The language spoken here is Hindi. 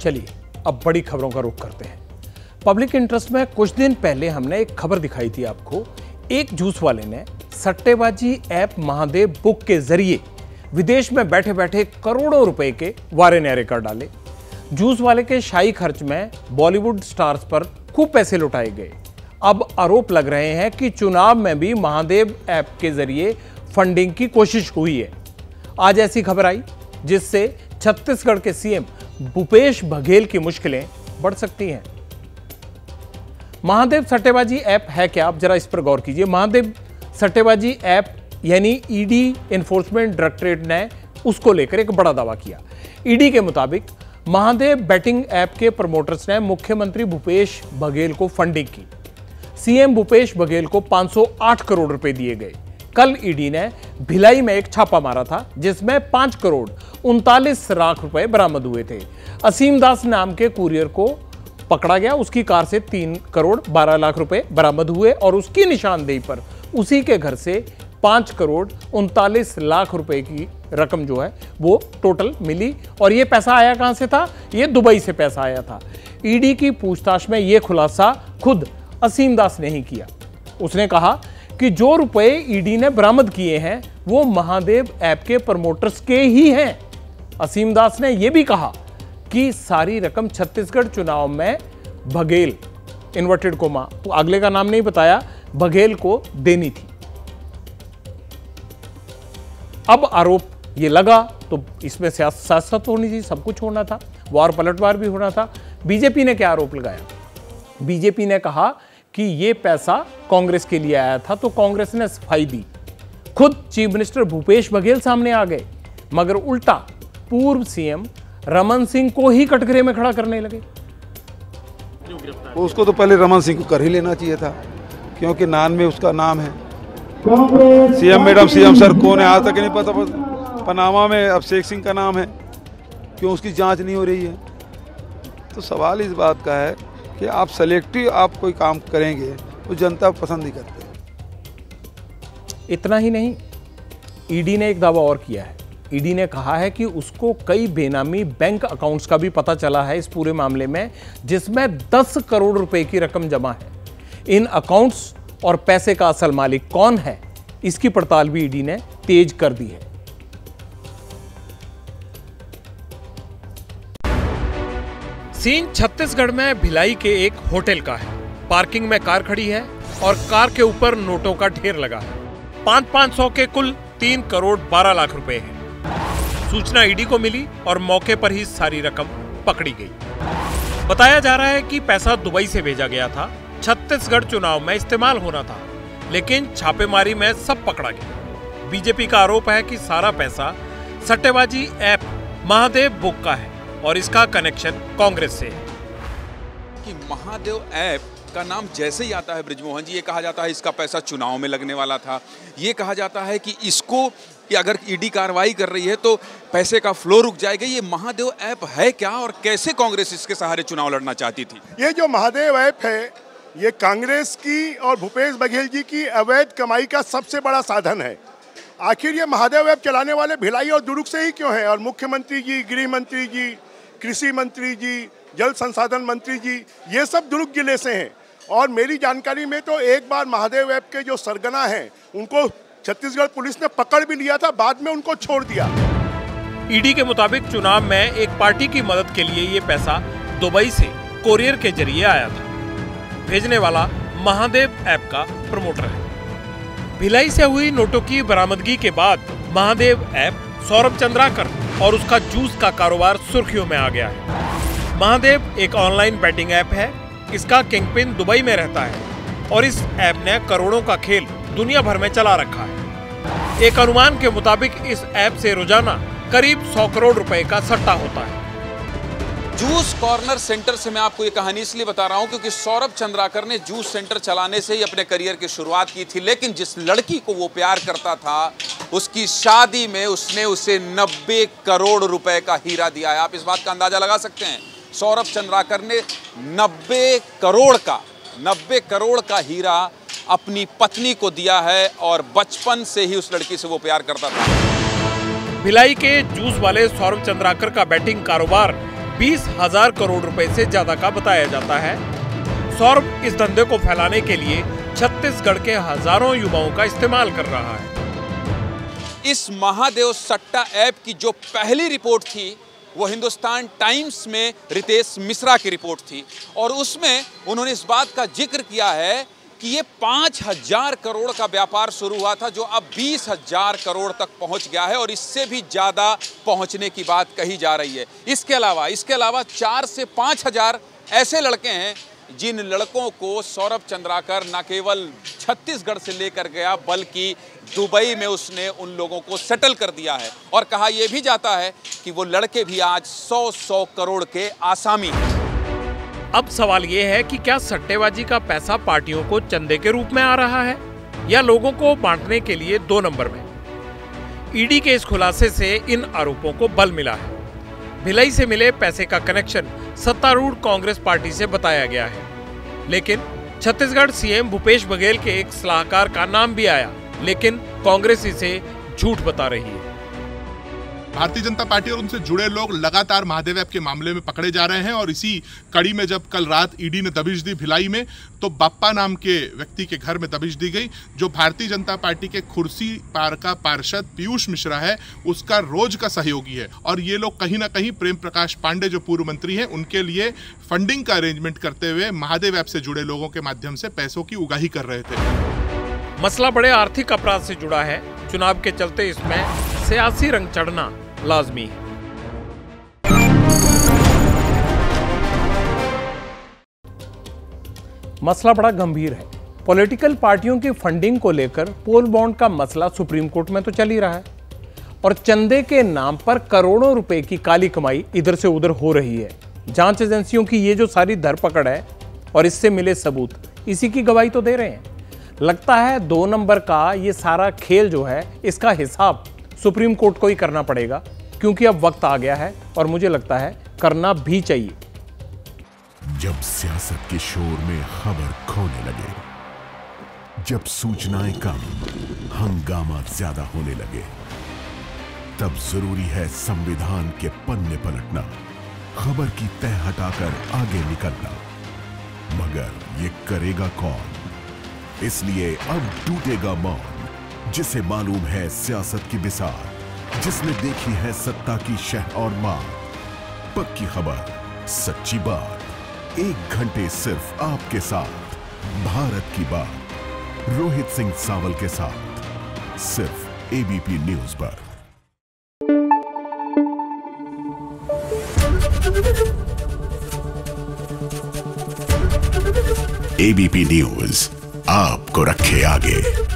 चलिए, अब बड़ी खबरों का रुख करते हैं। पब्लिक इंटरेस्ट में कुछ दिन पहले हमने एक खबर दिखाई थी आपको। एक जूस वाले ने सट्टेबाजी ऐप महादेव बुक के ज़रिए विदेश में बैठे बैठे करोड़ों रुपए के वारे न्यारे कर डाले। जूस वाले के शाही खर्च में बॉलीवुड स्टार्स पर खूब पैसे लुटाए गए। अब आरोप लग रहे हैं कि चुनाव में भी महादेव ऐप के ज़रिए फंडिंग की कोशिश हुई है। आज ऐसी खबर आई, जिससे छत्तीसगढ़ के सीएम भूपेश बघेल की मुश्किलें बढ़ सकती हैं। महादेव सट्टेबाजी ऐप है क्या? आप जरा इस पर गौर कीजिए। महादेव सट्टेबाजी ऐप यानी ईडी एनफोर्समेंट डायरेक्टरेट ने उसको लेकर एक बड़ा दावा किया। ईडी के मुताबिक महादेव बैटिंग ऐप के प्रमोटर्स ने मुख्यमंत्री भूपेश बघेल को फंडिंग की। सीएम भूपेश बघेल को 508 करोड़ रुपए दिए गए। कल ईडी ने भिलाई में एक छापा मारा था, जिसमें पाँच करोड़ उनतालीस लाख रुपए बरामद हुए थे। असीम दास नाम के कुरियर को पकड़ा गया। उसकी कार से तीन करोड़ बारह लाख रुपए बरामद हुए और उसकी निशानदेही पर उसी के घर से पाँच करोड़ उनतालीस लाख रुपए की रकम जो है, वो टोटल मिली। और ये पैसा आया कहाँ से था? ये दुबई से पैसा आया था। ईडी की पूछताछ में ये खुलासा खुद असीम दास ने ही किया। उसने कहा कि जो रुपए ईडी ने बरामद किए हैं, वो महादेव ऐप के प्रमोटर्स के ही हैं। असीम दास ने यह भी कहा कि सारी रकम छत्तीसगढ़ चुनाव में बघेल इन्वर्टेड कोमा तो अगले का नाम नहीं बताया, बघेल को देनी थी। अब आरोप ये लगा तो इसमें सियासत होनी थी सब कुछ होना था, वार पलटवार भी होना था। बीजेपी ने क्या आरोप लगाया? बीजेपी ने कहा कि ये पैसा कांग्रेस के लिए आया था तो कांग्रेस ने सफ़ाई दी। खुद चीफ मिनिस्टर भूपेश बघेल सामने आ गए, मगर उल्टा पूर्व सीएम रमन सिंह को ही कटघरे में खड़ा करने लगे। उसको तो पहले रमन सिंह को कर ही लेना चाहिए था, क्योंकि नान में उसका नाम है। सीएम मैडम, सीएम सर कौन है? आज तक नहीं पता, पनामा में अभिषेक सिंह का नाम है, क्यों उसकी जाँच नहीं हो रही है? तो सवाल इस बात का है कि आप सेलेक्टिव आप कोई काम करेंगे तो जनता पसंद नहीं करते। इतना ही नहीं ईडी ने एक दावा और किया है। ईडी ने कहा है कि उसको कई बेनामी बैंक अकाउंट्स का भी पता चला है इस पूरे मामले में, जिसमें 10 करोड़ रुपए की रकम जमा है। इन अकाउंट्स और पैसे का असल मालिक कौन है, इसकी पड़ताल भी ईडी ने तेज कर दी है। सीन छत्तीसगढ़ में भिलाई के एक होटल का है। पार्किंग में कार खड़ी है और कार के ऊपर नोटों का ढेर लगा है। पाँच पाँच सौ के कुल तीन करोड़ बारह लाख रुपए हैं। सूचना ईडी को मिली और मौके पर ही सारी रकम पकड़ी गई। बताया जा रहा है कि पैसा दुबई से भेजा गया था। छत्तीसगढ़ चुनाव में इस्तेमाल होना था, लेकिन छापेमारी में सब पकड़ा गया। बीजेपी का आरोप है कि सारा पैसा सट्टेबाजी ऐप महादेव बुक का है। और इसका कनेक्शन कांग्रेस से। है कि महादेव ऐप का नाम जैसे ही आता है ब्रिजमोहन जी ये कहा जाता है इसका पैसा चुनाव में लगने वाला था। ये कहा जाता है कि इसको कि अगर ईडी कार्रवाई कर रही है तो पैसे का फ्लो रुक जाएगा। ये महादेव ऐप है क्या और कैसे कांग्रेस इसके सहारे चुनाव लड़ना चाहती थी? ये जो महादेव ऐप है ये कांग्रेस की और भूपेश बघेल जी की अवैध कमाई का सबसे बड़ा साधन है। आखिर ये महादेव ऐप चलाने वाले भिलाई और दुर्ग से ही क्यों है? और मुख्यमंत्री जी गृह मंत्री जी कृषि मंत्री जी, जल संसाधन मंत्री जी, ये सब दुर्ग ज़िले से हैं। और मेरी जानकारी में तो एक बार महादेव ऐप के जो सरगना हैं, उनको छत्तीसगढ़ पुलिस ने पकड़ भी लिया था, बाद में उनको छोड़ दिया। ईडी के मुताबिक चुनाव में एक पार्टी की मदद के लिए ये पैसा दुबई से कोरियर के ज़रिए आया था। भेजने वाला महादेव ऐप का प्रमोटर है। भिलाई से हुई नोटों की बरामदगी के बाद महादेव ऐप सौरभ चंद्राकर और उसका जूस का कारोबार सुर्खियों में आ गया है। महादेव एक ऑनलाइन बैटिंग ऐप है। इसका किंगपिन दुबई में रहता है और इस ऐप ने करोड़ों का खेल दुनिया भर में चला रखा है। एक अनुमान के मुताबिक इस ऐप से रोज़ाना करीब 100 करोड़ रुपए का सट्टा होता है। जूस कॉर्नर सेंटर से मैं आपको ये कहानी इसलिए बता रहा हूँ क्योंकि सौरभ चंद्राकर ने जूस सेंटर चलाने से ही अपने करियर की शुरुआत की थी, लेकिन जिस लड़की को वो प्यार करता था उसकी शादी में उसने उसे 90 करोड़ रुपए का हीरा दिया है। आप इस बात का अंदाज़ा लगा सकते हैं। सौरभ चंद्राकर ने 90 करोड़ का 90 करोड़ का हीरा अपनी पत्नी को दिया है और बचपन से ही उस लड़की से वो प्यार करता था। भिलाई के जूस वाले सौरभ चंद्राकर का बैटिंग कारोबार बीस हज़ार करोड़ रुपए से ज़्यादा का बताया जाता है। सौरभ इस धंधे को फैलाने के लिए छत्तीसगढ़ के हज़ारों युवाओं का इस्तेमाल कर रहा है। इस महादेव सट्टा ऐप की जो पहली रिपोर्ट थी, वो हिंदुस्तान टाइम्स में रितेश मिश्रा की रिपोर्ट थी। और उसमें उन्होंने इस बात का ज़िक्र किया है कि ये पाँच हज़ार करोड़ का व्यापार शुरू हुआ था, जो अब बीस हज़ार करोड़ तक पहुँच गया है और इससे भी ज़्यादा पहुँचने की बात कही जा रही है। इसके अलावा इसके अलावा चार से पाँच हज़ार ऐसे लड़के हैं जिन लड़कों को सौरभ चंद्राकर न केवल छत्तीसगढ़ से लेकर गया, बल्कि दुबई में उसने उन लोगों को सेटल कर दिया है। और कहा यह भी जाता है कि वो लड़के भी आज सौ सौ करोड़ के आसामी हैं। अब सवाल ये है कि क्या सट्टेबाजी का पैसा पार्टियों को चंदे के रूप में आ रहा है, या लोगों को बांटने के लिए दो नंबर में? ईडी के इस खुलासे से इन आरोपों को बल मिला है। भिलाई से मिले पैसे का कनेक्शन सत्तारूढ़ कांग्रेस पार्टी से बताया गया है। लेकिन छत्तीसगढ़ सीएम भूपेश बघेल के एक सलाहकार का नाम भी आया, लेकिन कांग्रेस इसे झूठ बता रही है। भारतीय जनता पार्टी और उनसे जुड़े लोग लगातार महादेव ऐप के मामले में पकड़े जा रहे हैं और इसी कड़ी में जब कल रात ईडी ने दबिश दी भिलाई में तो बाप्पा नाम के व्यक्ति के घर में दबिश दी गई, जो भारतीय जनता पार्टी के खुर्सी पार का पार्षद पीयूष मिश्रा है, उसका रोज का सहयोगी है। और ये लोग कहीं ना कहीं प्रेम प्रकाश पांडे, जो पूर्व मंत्री हैं, उनके लिए फंडिंग का अरेंजमेंट करते हुए महादेव ऐप से जुड़े लोगों के माध्यम से पैसों की उगाही कर रहे थे। मसला बड़े आर्थिक अपराध से जुड़ा है। चुनाव के चलते इसमें सियासी रंग चढ़ना लाजमी। मसला बड़ा गंभीर है। पॉलिटिकल पार्टियों की फंडिंग को लेकर पोल बॉन्ड का मसला सुप्रीम कोर्ट में तो चल ही रहा है। और चंदे के नाम पर करोड़ों रुपए की काली कमाई इधर से उधर हो रही है। जाँच एजेंसियों की ये जो सारी धरपकड़ है और इससे मिले सबूत, इसी की गवाही तो दे रहे हैं। लगता है दो नंबर का ये सारा खेल जो है, इसका हिसाब सुप्रीम कोर्ट को ही करना पड़ेगा, क्योंकि अब वक्त आ गया है और मुझे लगता है करना भी चाहिए। जब सियासत के शोर में खबर खोने लगे, जब सूचनाएँ कम, हंगामा ज़्यादा होने लगे, तब ज़रूरी है संविधान के पन्ने पलटना, खबर की तय हटाकर आगे निकलना। मगर ये करेगा कौन? इसलिए अब टूटेगा मौन। जिसे मालूम है सियासत की बिसार जिसने देखी है सत्ता की शह और मार। पक्की खबर, सच्ची बात, एक घंटे सिर्फ़ आपके साथ, भारत की बात, रोहित सिंह सावल के साथ, सिर्फ़ एबीपी न्यूज़ पर। एबीपी न्यूज़ आपको रखे आगे।